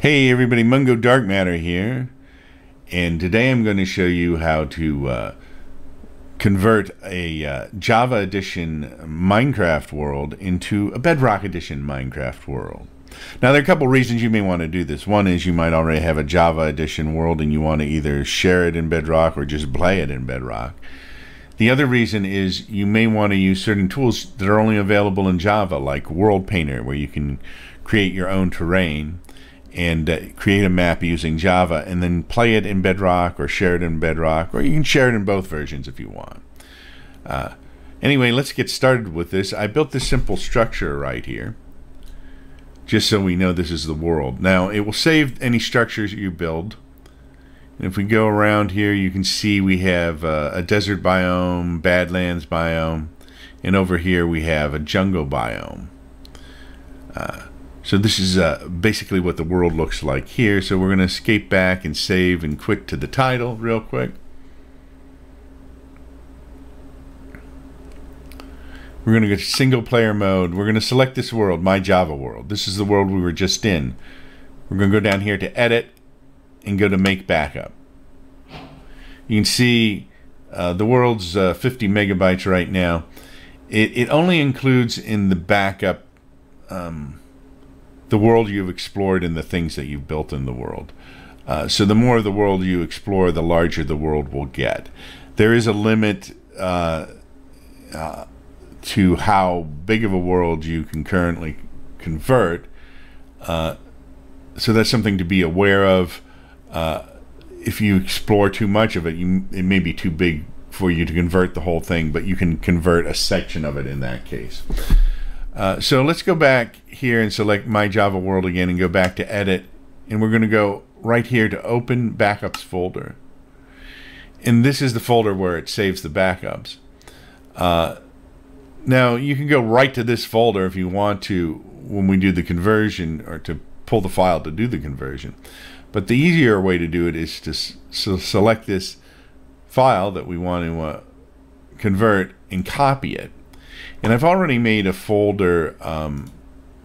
Hey everybody, Mungo Dark Matter here, and today I'm going to show you how to uh, convert a uh, Java Edition Minecraft world into a Bedrock Edition Minecraft world. Now there are a couple reasons you may want to do this. One is you might already have a Java Edition world and you want to either share it in Bedrock or just play it in Bedrock. The other reason is you may want to use certain tools that are only available in Java, like World Painter, where you can create your own terrain and uh, create a map using Java and then play it in Bedrock or share it in Bedrock, or you can share it in both versions if you want. Uh, anyway, let's get started with this. I built this simple structure right here, just so we know this is the world. Now, it will save any structures you build. And if we go around here, you can see we have uh, a desert biome, badlands biome, and over here we have a jungle biome. Uh, so this is uh, basically what the world looks like here. So we're going to escape back and save and quit to the title real quick. We're going to go to single player mode. We're going to select this world, my Java world. This is the world we were just in. We're going to go down here to edit and go to make backup. You can see uh, the world's uh, 50 megabytes right now. It, it only includes in the backup um, the world you've explored and the things that you've built in the world. Uh, so the more of the world you explore, the larger the world will get. There is a limit uh, uh, to how big of a world you can currently convert. Uh, so that's something to be aware of. Uh, if you explore too much of it, you, it may be too big for you to convert the whole thing, but you can convert a section of it in that case. Uh, so let's go back here and select my Java world again and go back to edit. And we're going to go right here to open backups folder. And this is the folder where it saves the backups. Uh, now you can go right to this folder if you want to when we do the conversion or to pull the file to do the conversion. But the easier way to do it is to select this file that we want to uh, convert and copy it. And I've already made a folder um,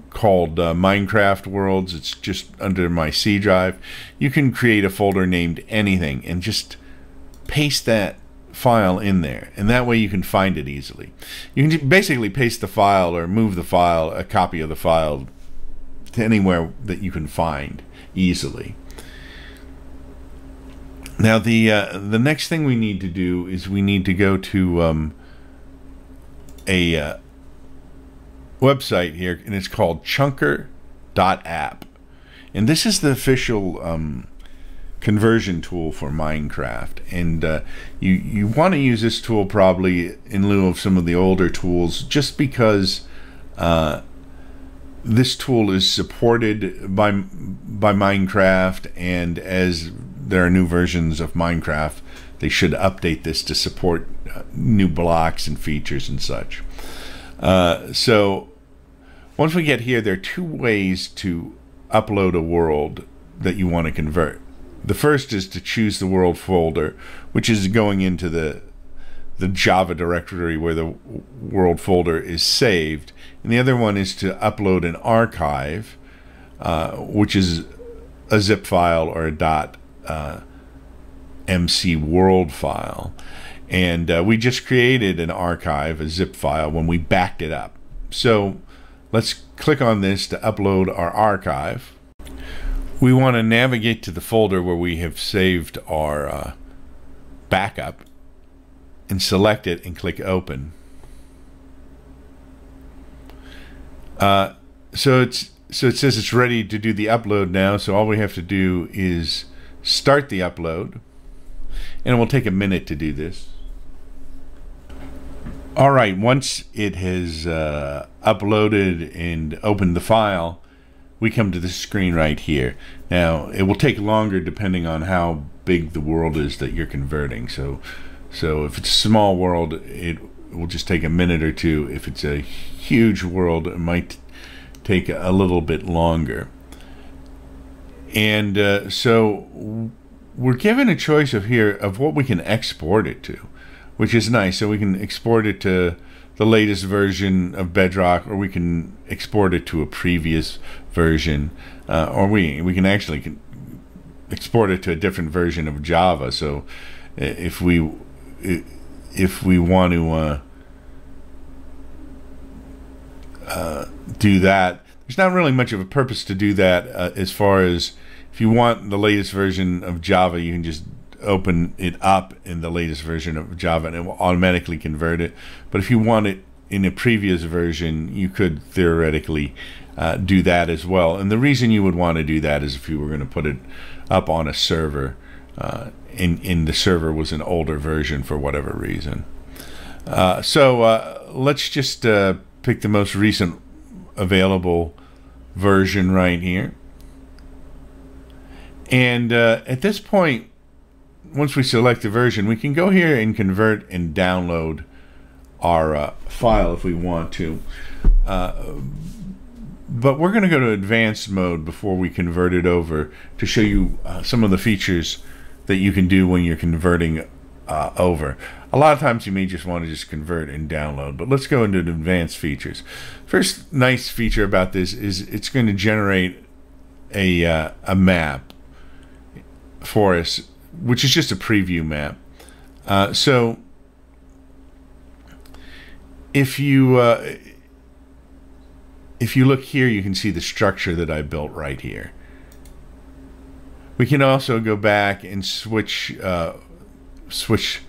called uh, Minecraft Worlds. It's just under my C drive. You can create a folder named anything and just paste that file in there. And that way you can find it easily. You can basically paste the file or move the file, a copy of the file, to anywhere that you can find easily. Now the uh, the next thing we need to do is we need to go to um, a uh, website here, and it's called Chunker.app. And this is the official um, conversion tool for Minecraft. And uh, you, you want to use this tool probably in lieu of some of the older tools just because uh, this tool is supported by, by Minecraft. And as there are new versions of Minecraft, they should update this to support new blocks and features and such. Uh, so once we get here, there are two ways to upload a world that you want to convert. The first is to choose the world folder, which is going into the the Java directory where the world folder is saved. And the other one is to upload an archive, uh, which is a zip file or a dot uh, MC world file. And uh, we just created an archive, a zip file, when we backed it up. So let's click on this to upload our archive. We want to navigate to the folder where we have saved our uh, backup and select it and click open. Uh, so it's so it says it's ready to do the upload now. So all we have to do is start the upload, and it will take a minute to do this. All right, once it has uh, uploaded and opened the file, we come to this screen right here. Now, it will take longer depending on how big the world is that you're converting. So, so if it's a small world, it will just take a minute or two. If it's a huge world, it might take a little bit longer. And uh, so we're given a choice of here of what we can export it to which is nice. So we can export it to the latest version of Bedrock, or we can export it to a previous version, uh, or we we can actually can export it to a different version of Java. So if we if we want to uh, uh, do that, there's not really much of a purpose to do that uh, as far as if you want the latest version of Java, you can just open it up in the latest version of Java and it will automatically convert it. But if you want it in a previous version, you could theoretically uh, do that as well. And the reason you would want to do that is if you were going to put it up on a server, uh, in, in the server was an older version for whatever reason. Uh, so uh, let's just uh, pick the most recent available version right here. And uh, at this point, once we select the version, we can go here and convert and download our uh, file if we want to. Uh, but we're going to go to advanced mode before we convert it over to show you uh, some of the features that you can do when you're converting uh, over. A lot of times you may just want to just convert and download, but let's go into advanced features. First nice feature about this is it's going to generate a, uh, a map for us which is just a preview map. Uh, so if you uh, if you look here, you can see the structure that I built right here. We can also go back and switch uh, switch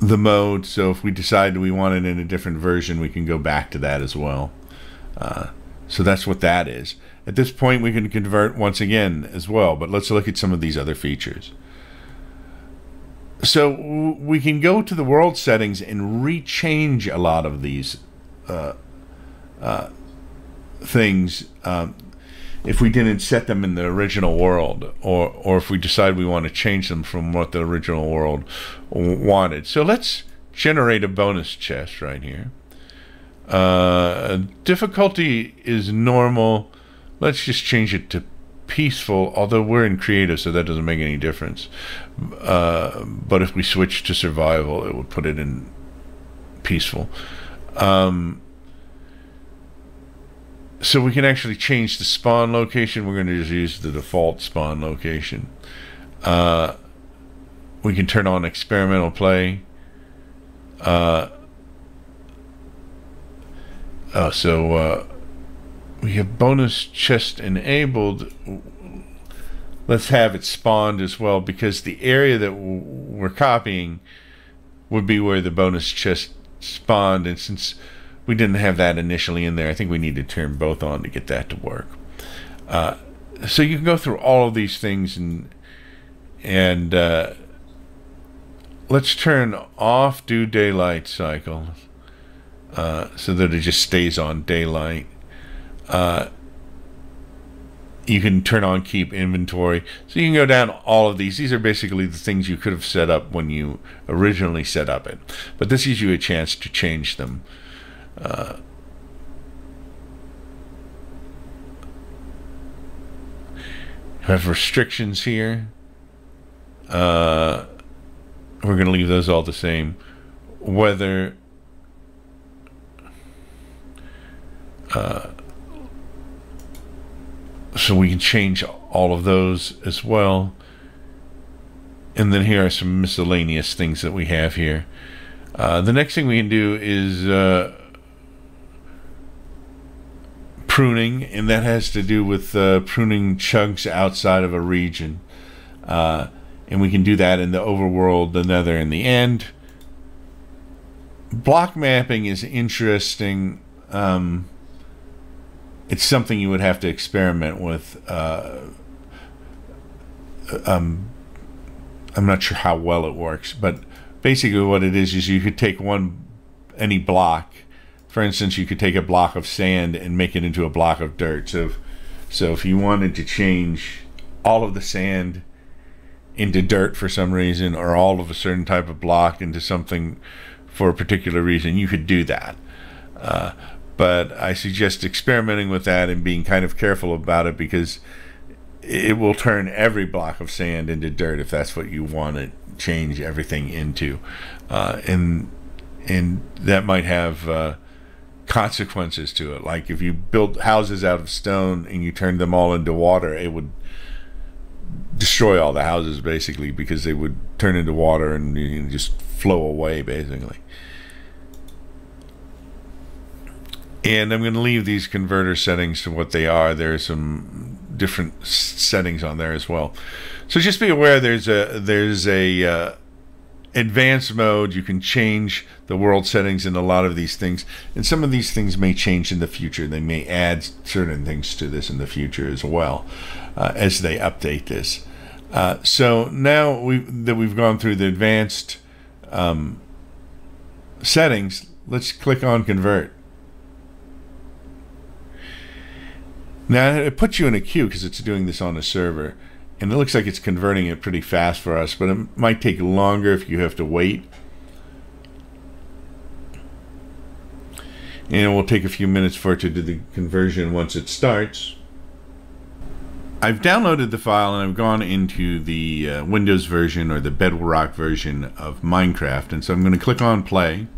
the mode. So if we decide we want it in a different version, we can go back to that as well. Uh, so that's what that is. At this point, we can convert once again as well, but let's look at some of these other features. So we can go to the world settings and rechange a lot of these uh, uh, things um, if we didn't set them in the original world, or or if we decide we want to change them from what the original world wanted. So let's generate a bonus chest right here. Uh, difficulty is normal. Let's just change it to peaceful, although we're in creative, so that doesn't make any difference. Uh, but if we switch to survival, it would put it in peaceful. Um, so we can actually change the spawn location. We're going to just use the default spawn location. Uh, we can turn on experimental play. Uh, uh, so uh, we have bonus chest enabled. Let's have it spawned as well because the area that we're copying would be where the bonus chest spawned. And since we didn't have that initially in there, I think we need to turn both on to get that to work. Uh, so you can go through all of these things and and uh, let's turn off do daylight cycle uh, so that it just stays on daylight uh, you can turn on keep inventory. So you can go down all of these. These are basically the things you could have set up when you originally set up it. But this gives you a chance to change them. Uh, have restrictions here. Uh, we're going to leave those all the same. Whether uh, so we can change all of those as well. And then here are some miscellaneous things that we have here. Uh, the next thing we can do is uh, pruning, and that has to do with uh, pruning chunks outside of a region. Uh, and we can do that in the overworld, the nether, and the end. Block mapping is interesting. Um, it's something you would have to experiment with. Uh, um, I'm not sure how well it works, but basically what it is is you could take one any block. For instance, you could take a block of sand and make it into a block of dirt. So, if, so if you wanted to change all of the sand into dirt for some reason, or all of a certain type of block into something for a particular reason, you could do that. Uh, but I suggest experimenting with that and being kind of careful about it because it will turn every block of sand into dirt if that's what you want to change everything into. Uh, and and that might have uh, consequences to it. Like if you built houses out of stone and you turned them all into water, it would destroy all the houses basically because they would turn into water and you know, just flow away basically. And I'm going to leave these converter settings to what they are. There's some different settings on there as well. So just be aware there's a there's a uh, advanced mode. You can change the world settings in a lot of these things, and some of these things may change in the future. They may add certain things to this in the future as well uh, as they update this. Uh, so now we that we've gone through the advanced um, settings, let's click on convert. Now it puts you in a queue because it's doing this on a server, and it looks like it's converting it pretty fast for us, but it might take longer if you have to wait. And it will take a few minutes for it to do the conversion once it starts. I've downloaded the file and I've gone into the uh, Windows version or the Bedrock version of Minecraft. And so I'm going to click on play.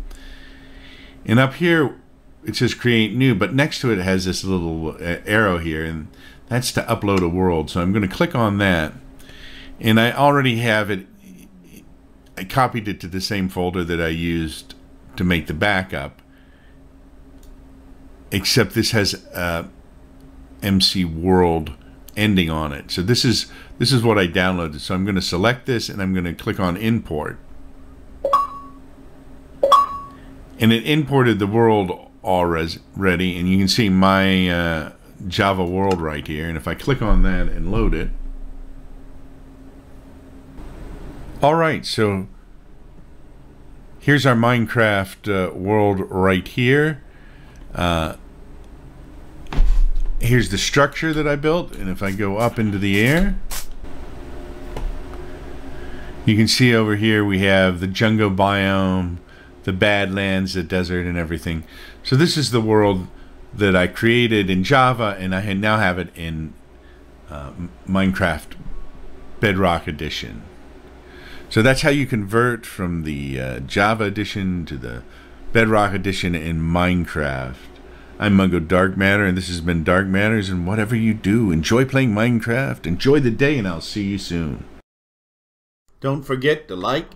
And up here it says create new, but next to it, has this little uh, arrow here, and that's to upload a world. So I'm going to click on that. And I already have it. I copied it to the same folder that I used to make the backup. Except this has uh, MC World ending on it. So this is this is what I downloaded. So I'm going to select this and I'm going to click on import. And it imported the world already and you can see my uh, Java world right here. And if I click on that and load it. All right, so here's our Minecraft uh, world right here. Uh, here's the structure that I built and if I go up into the air you can see over here we have the jungle biome the badlands the desert and everything so this is the world that I created in Java and I now have it in uh, Minecraft Bedrock Edition so that's how you convert from the uh, Java edition to the Bedrock edition in Minecraft I'm Mungo Dark Matter, and this has been Dark Matters. And whatever you do, enjoy playing Minecraft, enjoy the day, and I'll see you soon. Don't forget to like,